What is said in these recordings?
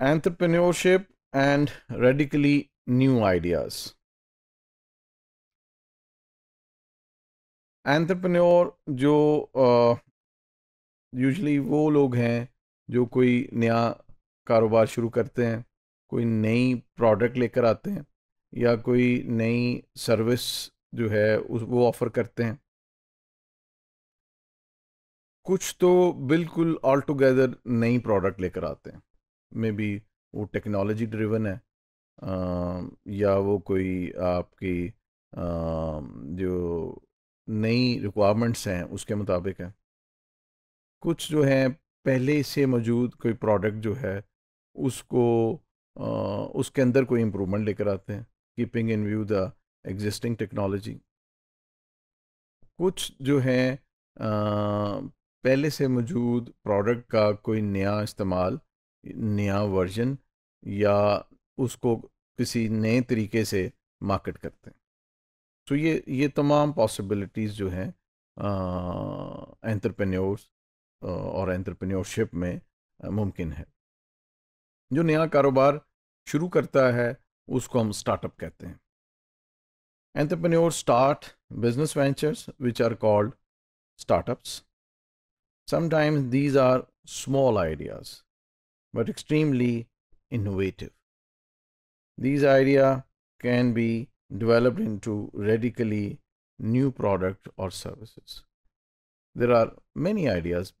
entrepreneurship and radically new ideas. Entrepreneur جو usually وہ لوگ ہیں جو کوئی نیا کاروبار شروع کرتے ہیں، کوئی نئی پروڈکٹ لے کر آتے ہیں یا کوئی نئی سروس جو ہے وہ آفر کرتے ہیں کچھ تو بالکل آل ٹوگیدر نئی پروڈکٹ لے کر آتے ہیں مے بی وہ ٹیکنالوجی ڈریون ہے۔ یا وہ کوئی آپ کی جو نئی ریکوائرمنٹس ہیں، اس کے مطابق ہے کچھ جو ہیں، پہلے سے موجود کوئی پروڈکٹ جو ہے، اس کو اس کے اندر کوئی امپرومنٹ لے کر آتے ہیں۔ Keeping in view the existing technology کچھ جو ہیں پہلے سے موجود پروڈکٹ کا کوئی نیا استعمال نیا ورژن یا اس کو کسی نئے طریقے سے مارکیٹ کرتے ہیں۔ تو یہ یہ تمام پاسبلٹیز جو ہیں انٹرپرینورس اور انٹرپرینورشپ میں ممکن ہے۔ جو نیا کاروبار شروع کرتا ہے، اس کو ہم اسٹارٹ اپ کہتے ہیں۔ Entrepreneur start business ventures which are called startups sometimes these are small ideas but extremely innovative. These ideas can be developed into radically new product or services. There are many ideas.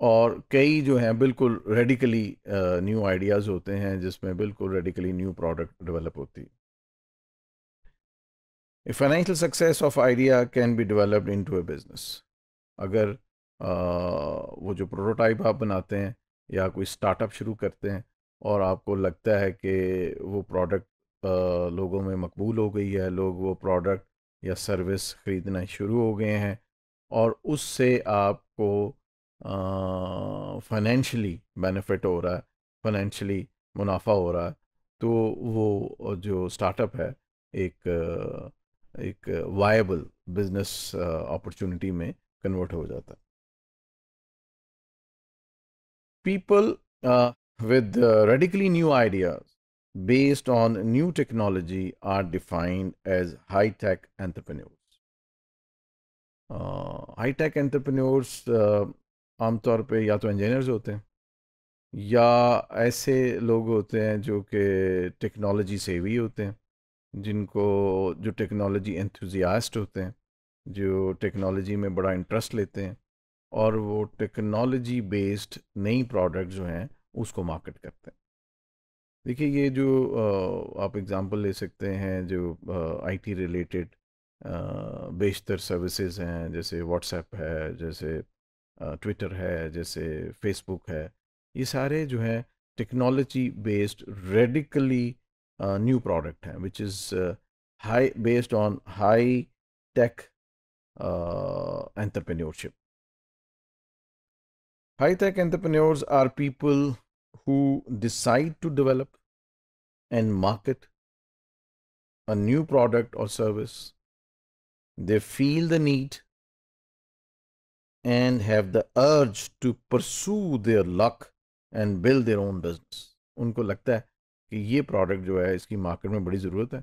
اور کئی جو ہیں بالکل radically new ideas ہوتے ہیں جس میں بالکل ریڈیکلی نیو پروڈکٹ ڈیولپ ہوتی۔ Financial success of idea can be developed into a business اگر وہ جو پروٹوٹائپ آپ بناتے ہیں یا کوئی اسٹارٹ اپ شروع کرتے ہیں اور آپ کو لگتا ہے کہ وہ پروڈکٹ لوگوں میں مقبول ہو گئی ہے، لوگ وہ پروڈکٹ یا سروس خریدنا شروع ہو گئے ہیں اور اس سے آپ کو فائنینشلی بینیفٹ ہو رہا ہے فائنینشلی منافع ہو رہا ہے۔ تو وہ جو اسٹارٹ اپ ہے، ایک ایک وائبل بزنس اپرچونٹی میں کنورٹ ہو جاتا ہے۔ People with radically new ideas based on new technology are defined as high tech entrepreneurs high tech entrepreneurs عام طور پہ یا تو انجینئرز ہوتے ہیں یا ایسے لوگ ہوتے ہیں جو کہ ٹیکنالوجی سیوی ہوتے ہیں، جن کو جو ٹیکنالوجی انتھوزیاسٹ ہوتے ہیں، جو ٹیکنالوجی میں بڑا انٹرسٹ لیتے ہیں اور وہ ٹیکنالوجی بیسڈ نئی پروڈکٹ جو ہیں اس کو مارکیٹ کرتے ہیں۔ دیکھیے یہ جو آپ اگزامپل لے سکتے ہیں جو آئی ٹی ریلیٹڈ بیشتر سروسز ہیں، جیسے واٹس ایپ ہے، جیسے ٹویٹر ہے، جیسے فیس بک ہے، یہ سارے جو ہیں technology based radically new product ہیں which is high based on high tech entrepreneurship high tech entrepreneurs are people who decide to develop and market a new product اور service they feel the need and have the urge to pursue their luck and build their own business ان کو لگتا ہے کہ یہ product جو ہے اس کی market میں بڑی ضرورت ہے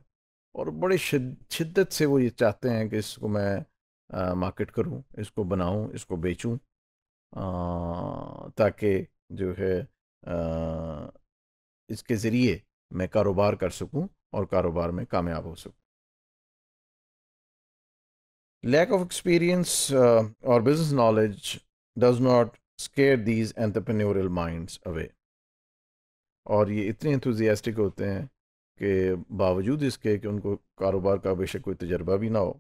اور بڑے شدت سے وہ یہ چاہتے ہیں کہ اس کو میں مارکیٹ کروں اس کو بناؤں اس کو بیچوں تاکہ جو ہے اس کے ذریعے میں کاروبار کر سکوں اور کاروبار میں کامیاب ہو سکوں لیک آف ایکسپیرئنس اور business knowledge does not scare these entrepreneurial minds away اور یہ اتنے انتھوزیاسٹک ہوتے ہیں کہ باوجود اس کے کہ ان کو کاروبار کا بے شک کوئی تجربہ بھی نہ ہو،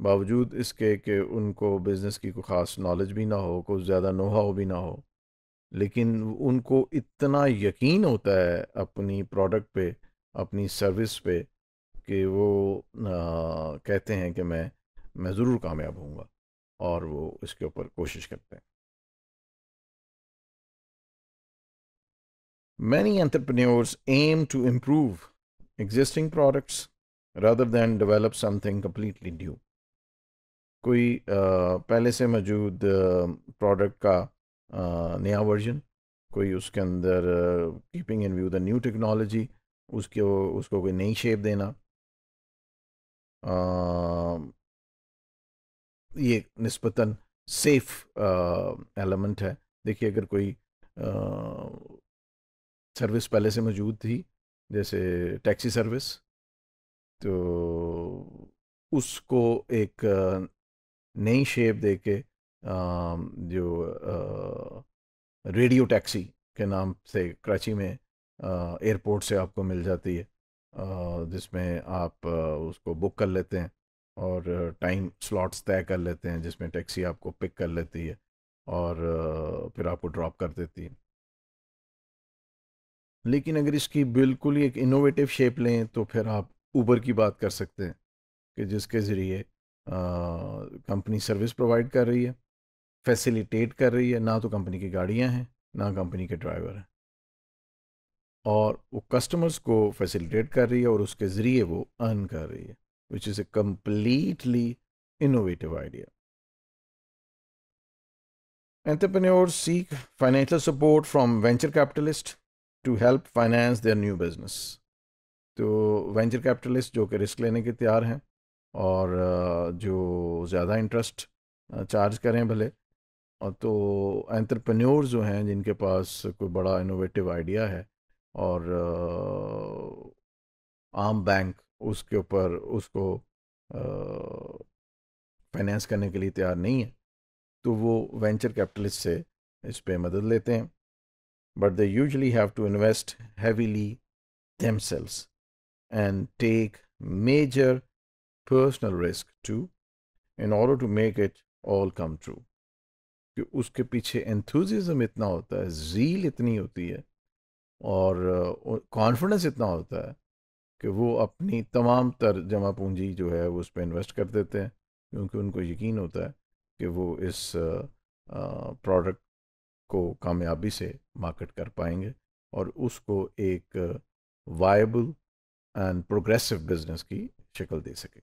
باوجود اس کے کہ ان کو بزنس کی کوئی خاص نالج بھی نہ ہو، کوئی زیادہ نوحا بھی نہ ہو، لیکن ان کو اتنا یقین ہوتا ہے اپنی پروڈکٹ پہ، اپنی سروس پہ کہ وہ کہتے ہیں کہ میں میں ضرور کامیاب ہوں گا اور وہ اس کے اوپر کوشش کرتے ہیں۔ Many entrepreneurs aim to improve existing products rather than develop something completely new. کوئی پہلے سے موجود پروڈکٹ کا نیا ورژن کوئی اس کے اندر keeping in view the new technology اس کے، اس کو کوئی نئی شیپ دینا یہ نسبتاً سیف ایلیمنٹ ہے۔ دیکھیے، اگر کوئی سروس پہلے سے موجود تھی، جیسے ٹیکسی سروس تو اس کو ایک نئی شیپ دے کے جو ریڈیو ٹیکسی کے نام سے کراچی میں ایئرپورٹ سے آپ کو مل جاتی ہے۔ جس میں آپ اس کو بک کر لیتے ہیں اور ٹائم سلاٹس طے کر لیتے ہیں، جس میں ٹیکسی آپ کو پک کر لیتی ہے اور پھر آپ کو ڈراپ کر دیتی ہے۔ لیکن اگر اس کی بالکل ہی ایک انوویٹو شیپ لیں تو پھر آپ اوبر کی بات کر سکتے ہیں کہ جس کے ذریعے کمپنی سروس پرووائڈ کر رہی ہے فیسیلیٹیٹ کر رہی ہے، نہ تو کمپنی کی گاڑیاں ہیں، نہ کمپنی کے ڈرائیور ہیں۔ اور وہ کسٹمرز کو فیسیلیٹیٹ کر رہی ہے اور اس کے ذریعے وہ ارن کر رہی ہے which is a completely innovative idea entrepreneur seek financial support from venture capitalist to help finance their new business تو وینچر کیپٹلسٹ جو کہ رسک لینے کے تیار ہیں اور جو زیادہ انٹرسٹ چارج کریں بھلے تو انترپنیور جو ہیں جن کے پاس کوئی بڑا انوویٹو آئیڈیا ہے اور عام بینک اس کے اوپر اس کو فائنینس کرنے کے لیے تیار نہیں ہے، تو وہ وینچر کیپٹلسٹ سے اس پہ مدد لیتے ہیں۔ But they usually have to invest heavily themselves and take major personal risk to in order to make it all come true کہ اس کے پیچھے انتھوزم اتنا ہوتا ہے زیل اتنی ہوتی ہے اور کانفیڈنس اتنا ہوتا ہے کہ وہ اپنی تمام تر جمع پونجی جو ہے وہ اس پہ انویسٹ کر دیتے ہیں، کیونکہ ان کو یقین ہوتا ہے کہ وہ اس پروڈکٹ کو کامیابی سے مارکیٹ کر پائیں گے اور اس کو ایک وائبل اینڈ پروگریسو بزنس کی شکل دے سکے